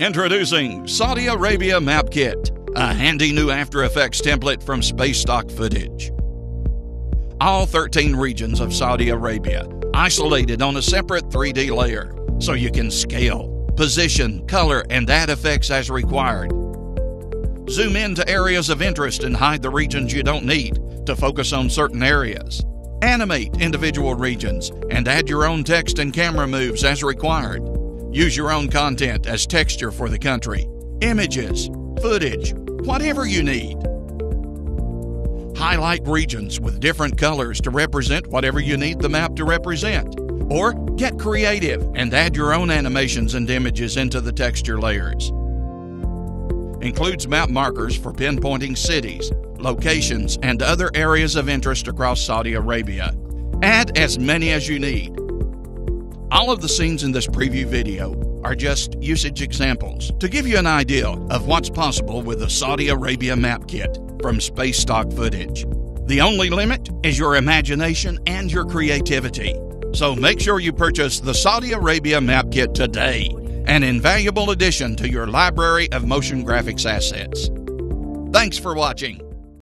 Introducing Saudi Arabia Map Kit, a handy new After Effects template from Space Stock Footage. All 13 regions of Saudi Arabia isolated on a separate 3D layer so you can scale, position, color, and add effects as required. Zoom in to areas of interest and hide the regions you don't need to focus on certain areas. Animate individual regions and add your own text and camera moves as required. Use your own content as texture for the country, images, footage, whatever you need. Highlight regions with different colors to represent whatever you need the map to represent. Or get creative and add your own animations and images into the texture layers. Includes map markers for pinpointing cities, locations, and other areas of interest across Saudi Arabia. Add as many as you need. All of the scenes in this preview video are just usage examples to give you an idea of what's possible with the Saudi Arabia Map Kit from Space Stock Footage. The only limit is your imagination and your creativity. So make sure you purchase the Saudi Arabia Map Kit today, an invaluable addition to your library of motion graphics assets. Thanks for watching.